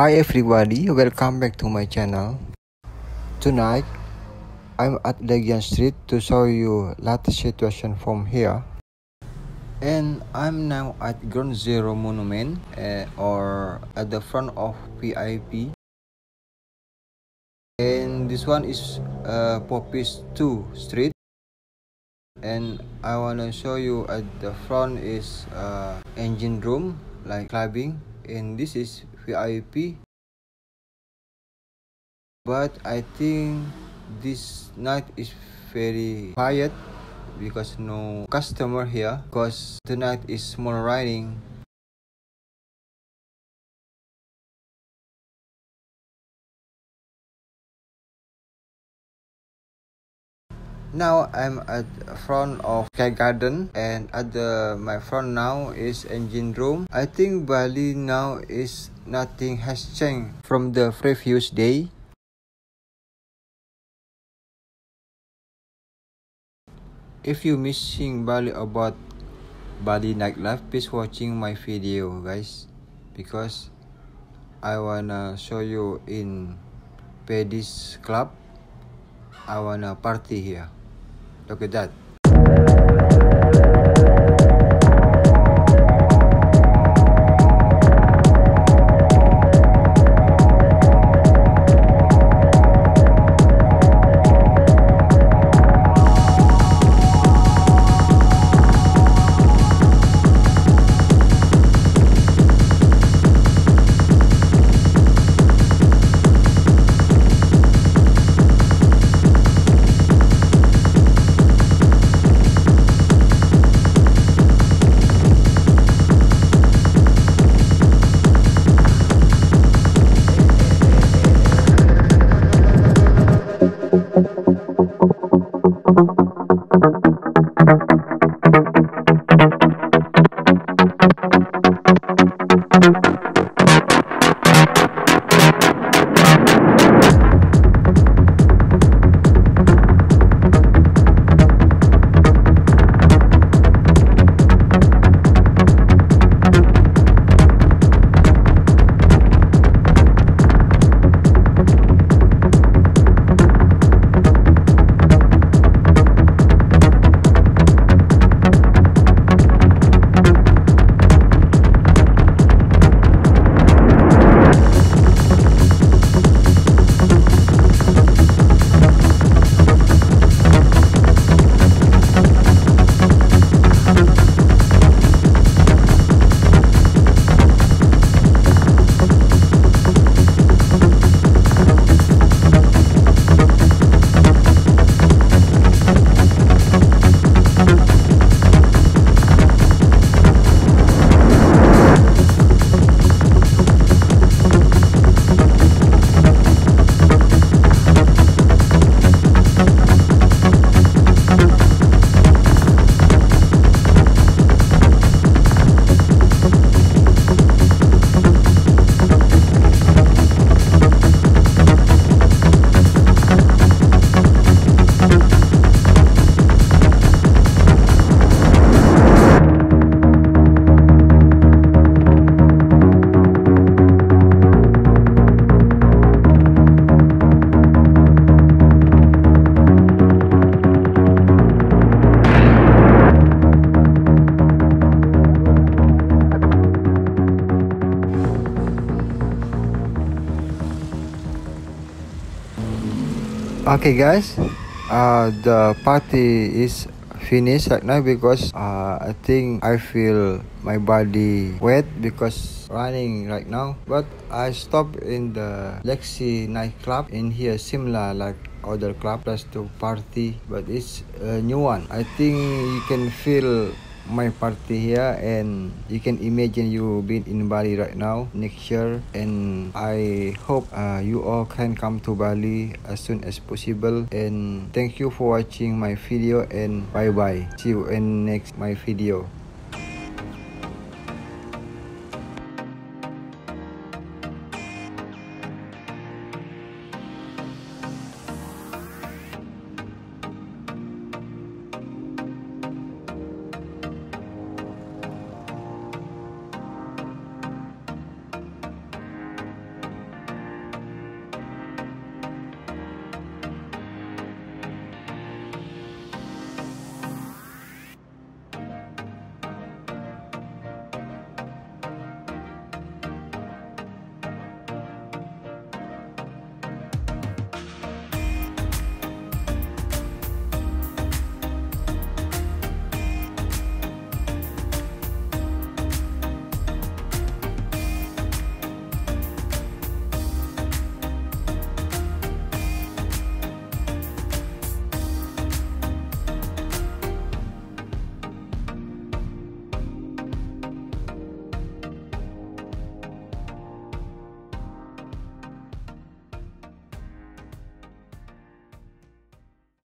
Hi everybody, welcome back to my channel. Tonight, I'm at Legian Street to show you latest situation from here. And I'm now at Ground Zero Monument uh, or at the front of VIP. And this one is uh, Poppies 2 Street. And I wanna show you at the front is uh, engine room like clubbing and this is VIP but I think this night is very quiet because no customer here because tonight is small riding now i'm at front of sky garden and at the my front now is engine room. I think bali now is nothing has changed from the previous day. If you missing bali about bali nightlife please watching my video guys because i wanna show you in Paddy's club. I wanna party here Look at that. Okay guys. Uh the party is finished right now because uh i think i feel my body wet because running right now. But i stopped in the lexi nightclub in here similar like other club plus to party but it's a new one. I think you can feel my party here and you can imagine you being in Bali right now next year. And I hope uh, you all can come to Bali as soon as possible. And thank you for watching my video and bye bye see you in next my video